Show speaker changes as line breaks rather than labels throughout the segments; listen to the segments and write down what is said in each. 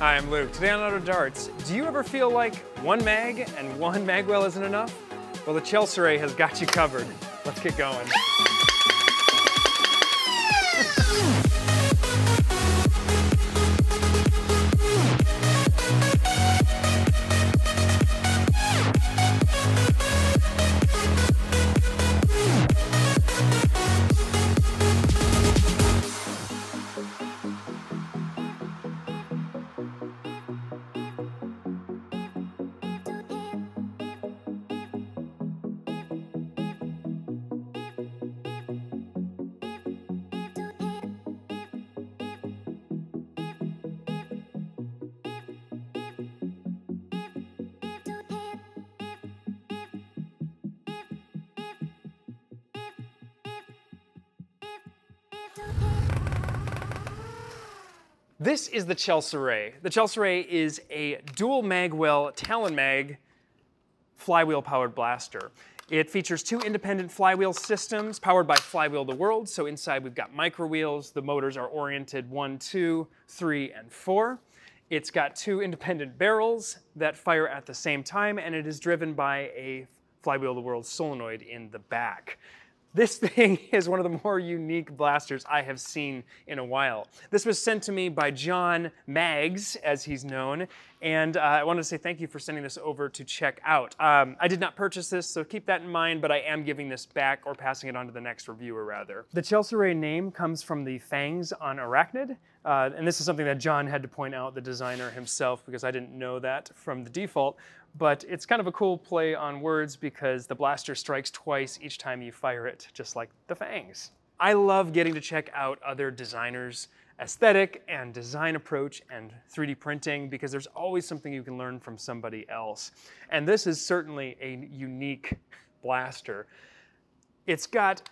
Hi, I'm Luke. Today on Out of Darts, do you ever feel like one mag and one magwell isn't enough? Well, the Chelicerae has got you covered. Let's get going. This is the Chelicerae. The Chelicerae is a dual magwell Talon mag flywheel powered blaster. It features two independent flywheel systems powered by Flywheel the World. So inside we've got micro wheels. The motors are oriented one, two, three, and four. It's got two independent barrels that fire at the same time, and it is driven by a Flywheel the World solenoid in the back. This thing is one of the more unique blasters I have seen in a while. This was sent to me by John Mags, as he's known, and uh, I wanted to say thank you for sending this over to check out. Um, I did not purchase this, so keep that in mind, but I am giving this back or passing it on to the next reviewer, rather. The Chelicerae name comes from the fangs on arachnid, uh, and this is something that John had to point out, the designer himself, because I didn't know that from the default but it's kind of a cool play on words because the blaster strikes twice each time you fire it, just like the fangs. I love getting to check out other designers' aesthetic and design approach and 3D printing because there's always something you can learn from somebody else. And this is certainly a unique blaster. It's got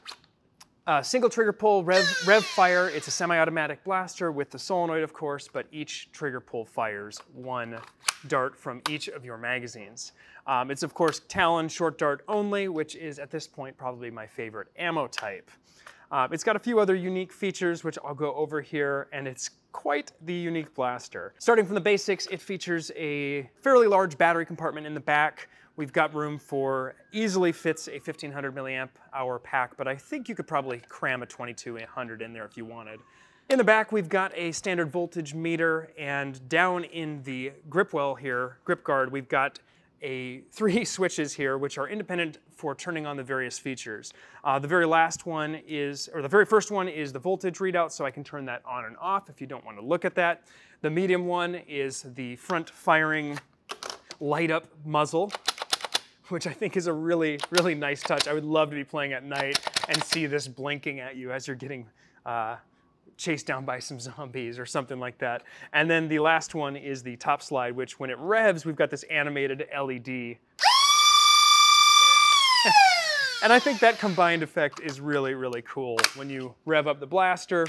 uh, single trigger pull, rev, rev fire. It's a semi-automatic blaster with the solenoid, of course, but each trigger pull fires one dart from each of your magazines. Um, it's, of course, Talon short dart only, which is, at this point, probably my favorite ammo type. Uh, it's got a few other unique features, which I'll go over here, and it's quite the unique blaster. Starting from the basics, it features a fairly large battery compartment in the back, We've got room for, easily fits a 1500 milliamp hour pack, but I think you could probably cram a 2200 in there if you wanted. In the back, we've got a standard voltage meter, and down in the grip well here, grip guard, we've got a three switches here, which are independent for turning on the various features. Uh, the very last one is, or the very first one is the voltage readout, so I can turn that on and off if you don't want to look at that. The medium one is the front firing light up muzzle which I think is a really, really nice touch. I would love to be playing at night and see this blinking at you as you're getting uh, chased down by some zombies or something like that. And then the last one is the top slide, which when it revs, we've got this animated LED. and I think that combined effect is really, really cool. When you rev up the blaster,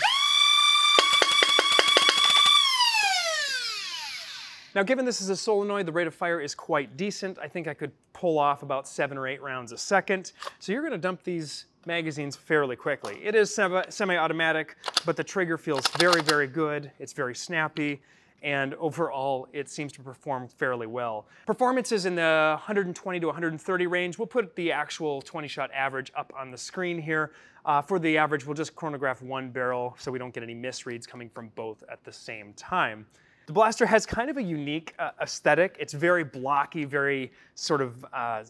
Now, given this is a solenoid, the rate of fire is quite decent. I think I could pull off about seven or eight rounds a second. So you're gonna dump these magazines fairly quickly. It is semi-automatic, but the trigger feels very, very good. It's very snappy, and overall, it seems to perform fairly well. Performance is in the 120 to 130 range. We'll put the actual 20-shot average up on the screen here. Uh, for the average, we'll just chronograph one barrel so we don't get any misreads coming from both at the same time. The blaster has kind of a unique uh, aesthetic. It's very blocky, very sort of uh,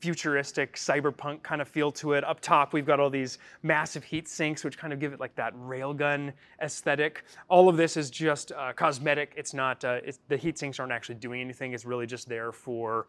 futuristic cyberpunk kind of feel to it. Up top, we've got all these massive heat sinks, which kind of give it like that railgun aesthetic. All of this is just uh, cosmetic. It's not, uh, it's, the heat sinks aren't actually doing anything. It's really just there for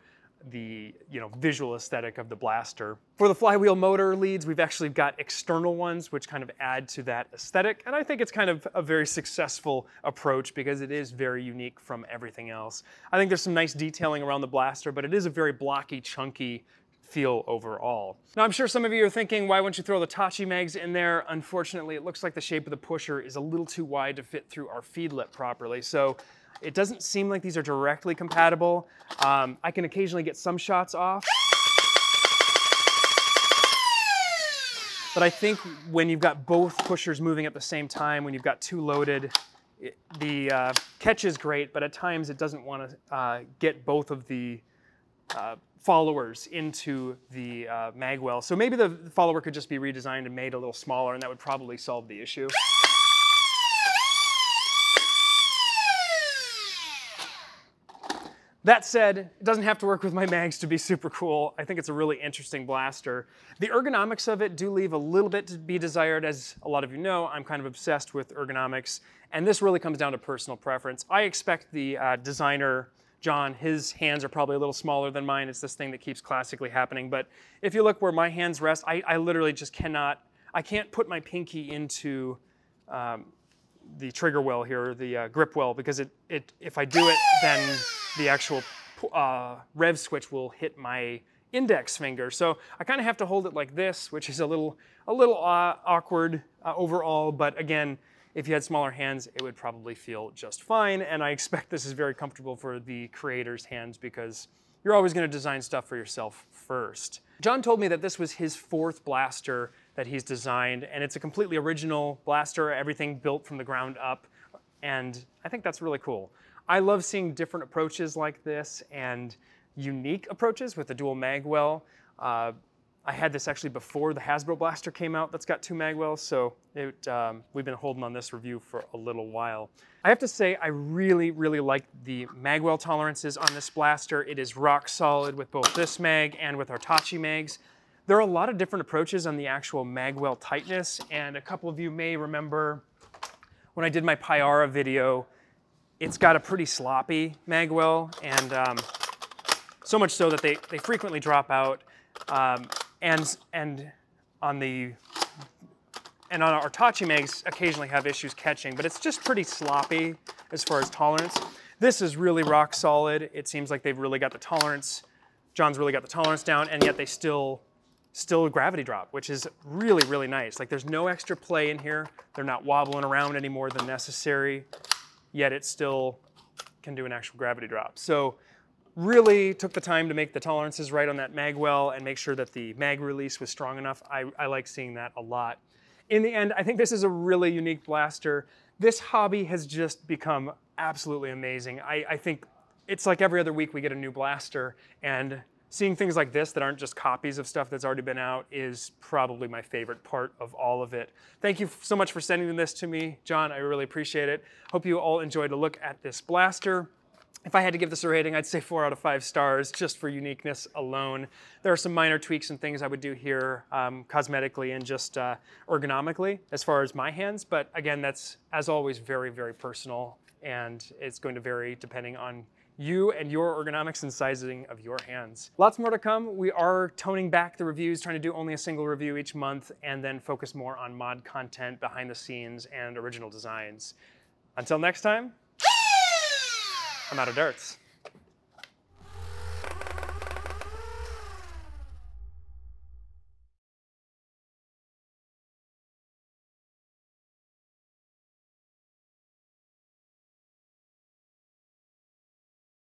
the you know visual aesthetic of the blaster. For the flywheel motor leads, we've actually got external ones which kind of add to that aesthetic, and I think it's kind of a very successful approach because it is very unique from everything else. I think there's some nice detailing around the blaster, but it is a very blocky, chunky feel overall. Now I'm sure some of you are thinking, why wouldn't you throw the Tachi mags in there? Unfortunately, it looks like the shape of the pusher is a little too wide to fit through our feed lip properly. So it doesn't seem like these are directly compatible. Um, I can occasionally get some shots off. But I think when you've got both pushers moving at the same time, when you've got two loaded, it, the uh, catch is great, but at times it doesn't want to uh, get both of the uh, followers into the uh, magwell. So maybe the follower could just be redesigned and made a little smaller, and that would probably solve the issue. That said, it doesn't have to work with my mags to be super cool. I think it's a really interesting blaster. The ergonomics of it do leave a little bit to be desired. As a lot of you know, I'm kind of obsessed with ergonomics, and this really comes down to personal preference. I expect the uh, designer, John, his hands are probably a little smaller than mine. It's this thing that keeps classically happening. But if you look where my hands rest, I, I literally just cannot, I can't put my pinky into um, the trigger well here, the uh, grip well, because it, it, if I do it, then the actual uh, rev switch will hit my index finger. So I kind of have to hold it like this, which is a little, a little uh, awkward uh, overall, but again, if you had smaller hands, it would probably feel just fine. And I expect this is very comfortable for the creator's hands because you're always gonna design stuff for yourself first. John told me that this was his fourth blaster that he's designed, and it's a completely original blaster, everything built from the ground up, and I think that's really cool. I love seeing different approaches like this and unique approaches with the dual magwell. Uh, I had this actually before the Hasbro Blaster came out that's got two magwells, so it, um, we've been holding on this review for a little while. I have to say, I really, really like the magwell tolerances on this blaster. It is rock solid with both this mag and with our Tachi mags. There are a lot of different approaches on the actual magwell tightness, and a couple of you may remember when I did my Pyara video, it's got a pretty sloppy magwell, and um, so much so that they, they frequently drop out. Um, and, and on the and on our Tachi mags occasionally have issues catching, but it's just pretty sloppy as far as tolerance. This is really rock solid. It seems like they've really got the tolerance. John's really got the tolerance down, and yet they still still gravity drop, which is really, really nice. Like there's no extra play in here. They're not wobbling around any more than necessary yet it still can do an actual gravity drop. So really took the time to make the tolerances right on that mag well and make sure that the mag release was strong enough. I, I like seeing that a lot. In the end, I think this is a really unique blaster. This hobby has just become absolutely amazing. I, I think it's like every other week we get a new blaster and seeing things like this that aren't just copies of stuff that's already been out is probably my favorite part of all of it. Thank you so much for sending this to me, John. I really appreciate it. Hope you all enjoyed a look at this blaster. If I had to give this a rating, I'd say four out of five stars just for uniqueness alone. There are some minor tweaks and things I would do here um, cosmetically and just uh, ergonomically as far as my hands. But again, that's as always very, very personal and it's going to vary depending on you and your ergonomics and sizing of your hands. Lots more to come. We are toning back the reviews, trying to do only a single review each month, and then focus more on mod content, behind the scenes, and original designs. Until next time, I'm out of darts.